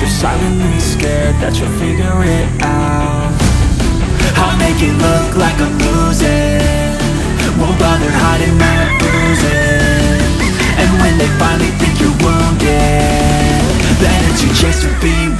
They're silently scared that you'll figure it out. I'll make it look like I'm losing. Won't bother hiding my bruises. And when they finally think you're wounded it's your chance to be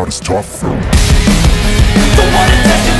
not as tough. Don't wanna test